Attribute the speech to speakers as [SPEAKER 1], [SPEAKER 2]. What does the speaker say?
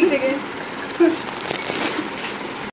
[SPEAKER 1] weeks again.